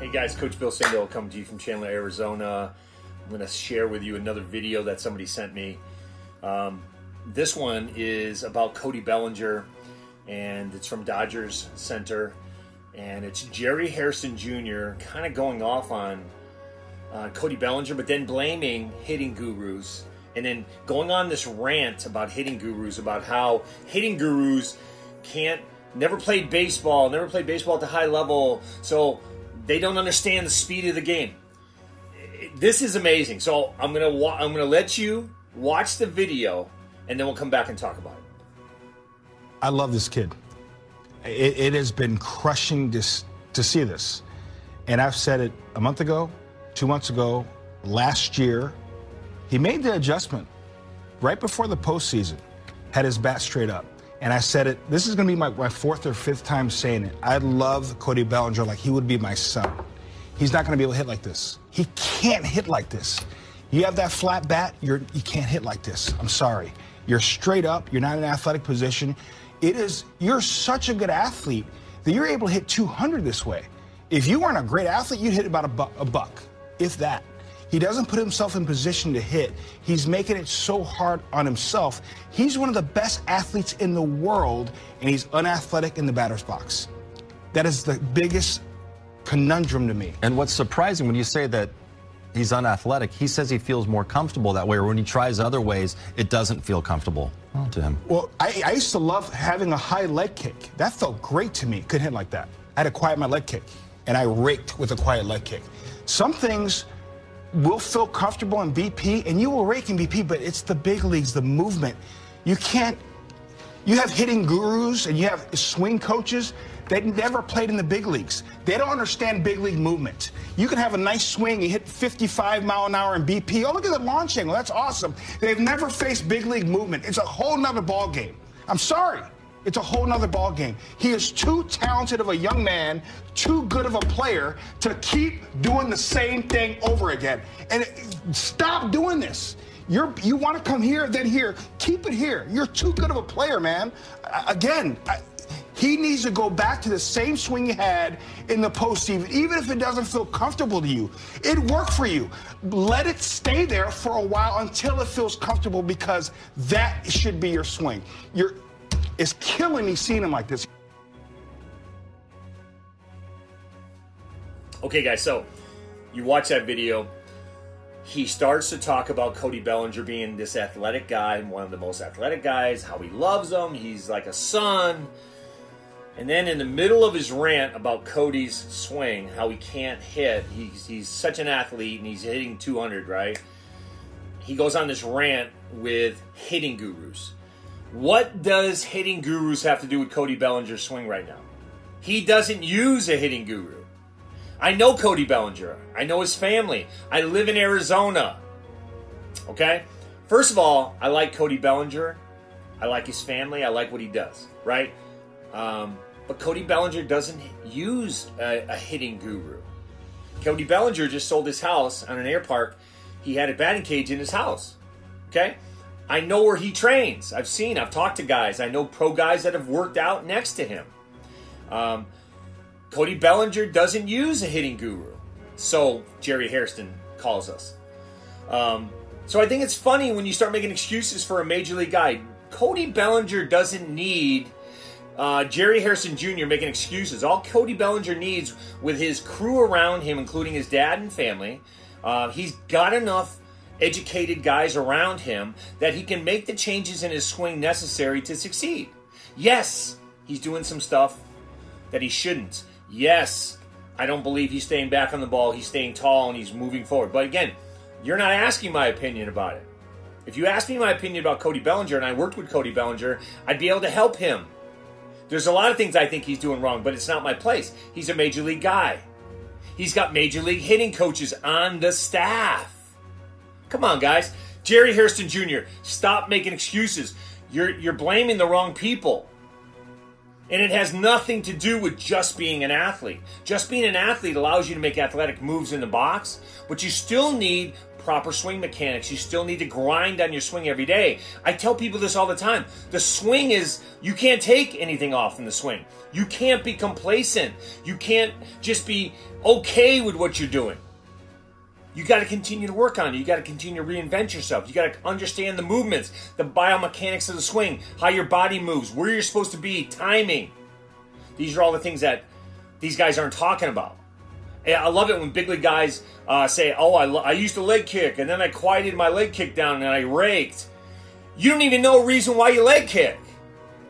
Hey guys, Coach Bill Sandillo coming to you from Chandler, Arizona. I'm going to share with you another video that somebody sent me. Um, this one is about Cody Bellinger, and it's from Dodgers Center, and it's Jerry Hairston Jr. kind of going off on uh, Cody Bellinger, but then blaming hitting gurus, and then going on this rant about hitting gurus, about how hitting gurus can't never played baseball, never played baseball at the high level, so they don't understand the speed of the game. This is amazing. So I'm gonna wa- I'm gonna let you watch the video, and then we'll come back and talk about it. I love this kid. It, it has been crushing this, to see this. And I've said it a month ago, two months ago, last year. He made the adjustment right before the postseason, had his bat straight up. And I said it, this is going to be my, my fourth or fifth time saying it. I love Cody Bellinger like he would be my son. He's not going to be able to hit like this. He can't hit like this. You have that flat bat, you're, you can't hit like this. I'm sorry. You're straight up, you're not in an athletic position. It is, you're such a good athlete that you're able to hit 200 this way. If you weren't a great athlete, you'd hit about a buck, a buck if that. He doesn't put himself in position to hit. He's making it so hard on himself. He's one of the best athletes in the world, and he's unathletic in the batter's box. That is the biggest conundrum to me. And what's surprising when you say that he's unathletic, he says he feels more comfortable that way, or when he tries other ways, it doesn't feel comfortable to him. Well, I, I used to love having a high leg kick. That felt great to me. Couldn't hit like that. I had to quiet my leg kick, and I raked with a quiet leg kick. Some things will feel comfortable in BP, and you will rake in BP, but it's the big leagues, the movement. You can't. You have hitting gurus and you have swing coaches that never played in the big leagues. They don't understand big league movement. You can have a nice swing, you hit 55 mile an hour in BP. Oh, look at the launch angle. That's awesome. They've never faced big league movement. It's a whole nother ball game. I'm sorry. It's a whole nother ball game. He is too talented of a young man, too good of a player to keep doing the same thing over again. And stop doing this. You're, you want to come here, then here. Keep it here. You're too good of a player, man. again, I, he needs to go back to the same swing he had in the postseason, even if it doesn't feel comfortable to you. It worked for you. Let it stay there for a while until it feels comfortable because that should be your swing. You're, it's killing me seeing him like this. Okay, guys, so you watch that video. He starts to talk about Cody Bellinger being this athletic guy, one of the most athletic guys, how he loves him. He's like a son. And then in the middle of his rant about Cody's swing, how he can't hit, he's, he's such an athlete and he's hitting 200, right? He goes on this rant with hitting gurus. What does hitting gurus have to do with Cody Bellinger's swing right now? He doesn't use a hitting guru. I know Cody Bellinger. I know his family. I live in Arizona. Okay? First of all, I like Cody Bellinger. I like his family. I like what he does, right? Um, but Cody Bellinger doesn't use a, a, hitting guru. Cody Bellinger just sold his house on an air park. He had a batting cage in his house. Okay? I know where he trains. I've seen, I've talked to guys. I know pro guys that have worked out next to him. Um, Cody Bellinger doesn't use a hitting guru. So Jerry Hairston calls us. Um, so I think it's funny when you start making excuses for a major league guy. Cody Bellinger doesn't need uh, Jerry Hairston Jr. making excuses. All Cody Bellinger needs with his crew around him, including his dad and family, uh, he's got enough educated guys around him that he can make the changes in his swing necessary to succeed. Yes, he's doing some stuff that he shouldn't. Yes, I don't believe he's staying back on the ball. He's staying tall and he's moving forward. But again, you're not asking my opinion about it. If you asked me my opinion about Cody Bellinger and I worked with Cody Bellinger, I'd be able to help him. There's a lot of things I think he's doing wrong, but it's not my place. He's a major league guy. He's got major league hitting coaches on the staff. Come on, guys. Jerry Hairston Jr., stop making excuses. You're, you're blaming the wrong people. And it has nothing to do with just being an athlete. Just being an athlete allows you to make athletic moves in the box, but you still need proper swing mechanics. You still need to grind on your swing every day. I tell people this all the time. The swing is, you can't take anything off in the swing. You can't be complacent. You can't just be okay with what you're doing. You got to continue to work on it. You got to continue to reinvent yourself. You got to understand the movements, the biomechanics of the swing, how your body moves, where you're supposed to be, timing. These are all the things that these guys aren't talking about. I love it when big league guys uh, say, "Oh, I, I used to leg kick, and then I quieted my leg kick down, and I raked." You don't even know a reason why you leg kick.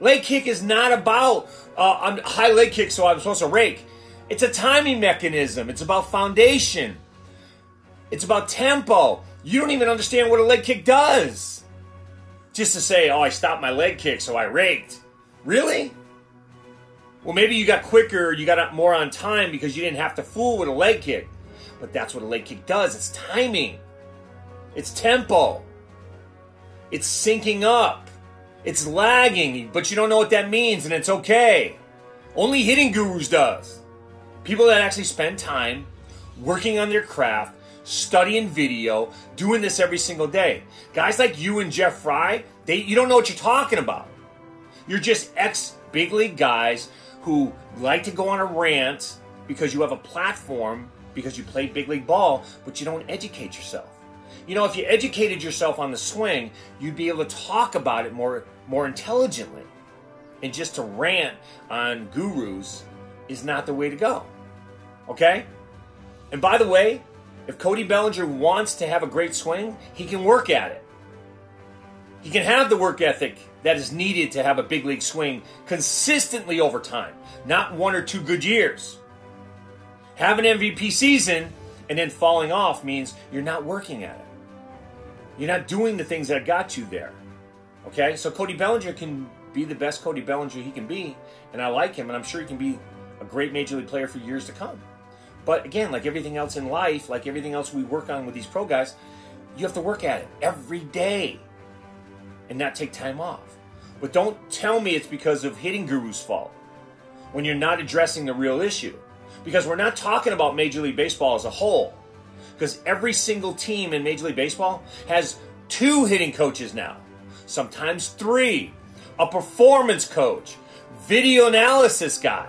Leg kick is not about uh, I'm high leg kick, so I'm supposed to rake. It's a timing mechanism. It's about foundation. It's about tempo. You don't even understand what a leg kick does. Just to say, "Oh, I stopped my leg kick, so I raked." Really? Well, maybe you got quicker, you got more on time because you didn't have to fool with a leg kick. But that's what a leg kick does it's timing, it's tempo, it's syncing up, it's lagging, but you don't know what that means, and it's okay. Only hitting gurus does. People that actually spend time working on their craft, studying video, doing this every single day. Guys like you and Jeff Frye, they you don't know what you're talking about. You're just ex big league guys who like to go on a rant because you have a platform because you play big league ball, but you don't educate yourself. You know, if you educated yourself on the swing, you'd be able to talk about it more more intelligently. And just to rant on gurus is not the way to go. Okay? And by the way, if Cody Bellinger wants to have a great swing, he can work at it. He can have the work ethic that is needed to have a big league swing consistently over time, not one or two good years. Have an MVP season and then falling off means you're not working at it. You're not doing the things that got you there. Okay? So Cody Bellinger can be the best Cody Bellinger he can be, and I like him, and I'm sure he can be a great major league player for years to come. But again, like everything else in life, like everything else we work on with these pro guys, you have to work at it every day and not take time off. But don't tell me it's because of hitting guru's fault when you're not addressing the real issue. Because we're not talking about Major League Baseball as a whole. Because every single team in Major League Baseball has two hitting coaches now, sometimes three, a performance coach, video analysis guy.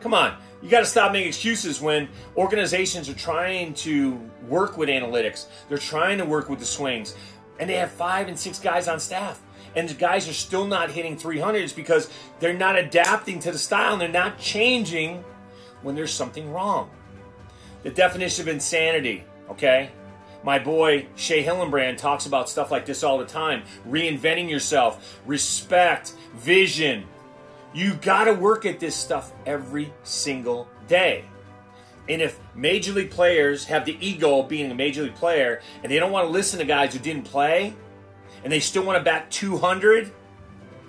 Come on, you got to stop making excuses when organizations are trying to work with analytics. They're trying to work with the swings, and they have five and six guys on staff. And the guys are still not hitting 300s because they're not adapting to the style and they're not changing when there's something wrong. The definition of insanity, okay? My boy Shea Hillenbrand talks about stuff like this all the time reinventing yourself, respect, vision. You got to work at this stuff every single day. And if major league players have the ego of being a major league player and they don't want to listen to guys who didn't play and they still want to bat 200,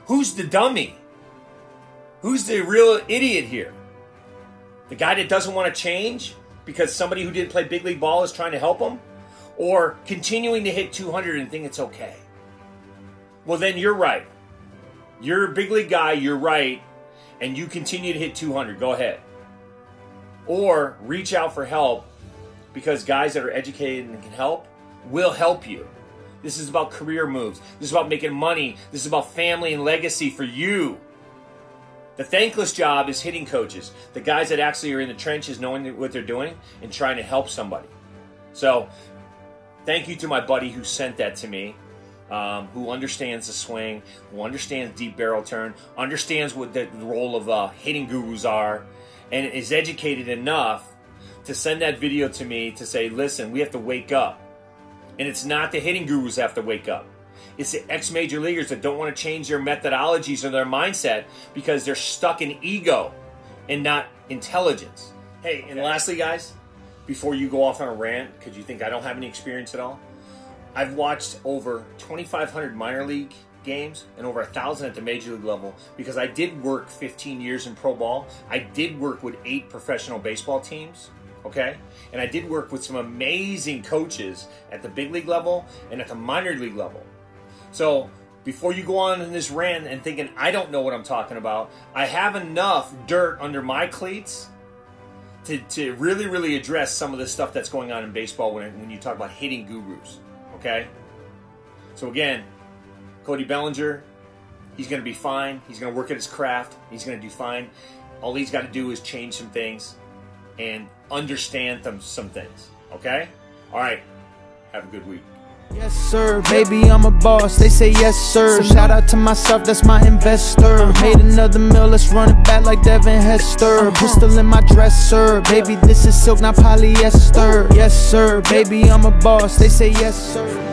who's the dummy? Who's the real idiot here? The guy that doesn't want to change because somebody who didn't play big league ball is trying to help him? Or continuing to hit 200 and think it's okay? Well, then you're right. You're a big league guy, you're right, and you continue to hit 200. Go ahead. Or reach out for help because guys that are educated and can help will help you. This is about career moves. This is about making money. This is about family and legacy for you. The thankless job is hitting coaches, the guys that actually are in the trenches knowing what they're doing and trying to help somebody. So, thank you to my buddy who sent that to me, um, who understands the swing, who understands deep barrel turn, understands what the role of uh, hitting gurus are, and is educated enough to send that video to me to say, listen, we have to wake up. And it's not the hitting gurus have to wake up. It's the ex major leaguers that don't want to change their methodologies or their mindset because they're stuck in ego and not intelligence. Hey, and lastly, guys, before you go off on a rant, because you think I don't have any experience at all, I've watched over 2,500 minor league games and over a thousand at the major league level because I did work 15 years in pro ball. I did work with eight professional baseball teams. Okay, and I did work with some amazing coaches at the big league level and at the minor league level. So before you go on in this rant and thinking I don't know what I'm talking about, I have enough dirt under my cleats to, to really, really address some of the stuff that's going on in baseball when, when you talk about hitting gurus. Okay? So, again, Cody Bellinger, he's going to be fine. He's going to work at his craft. He's going to do fine. All he's got to do is change some things and understand them, some things. Okay? All right. Have a good week. Yes, sir, baby, I'm a boss. They say yes, sir. Shout out to myself, that's my investor. Uh-huh. Made another mill, let's run it back like Devin Hester. Uh-huh. Pistol in my dresser, baby, this is silk, not polyester. Uh-huh. Yes, sir, baby, I'm a boss. They say yes, sir.